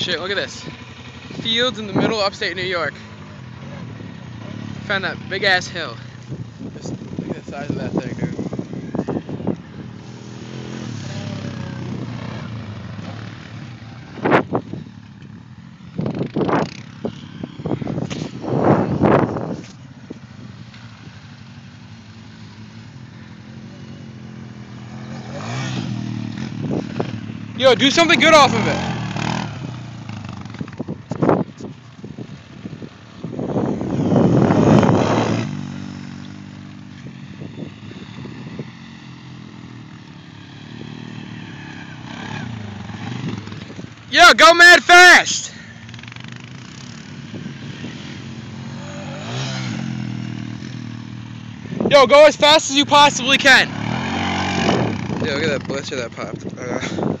shit, look at this. Fields in the middle of upstate New York. Found that big ass hill. Just look at the size of that thing, dude. Yo, do something good off of it. Yo, go mad fast! Yo, go as fast as you possibly can. Yo, look at that blister that popped. Uh,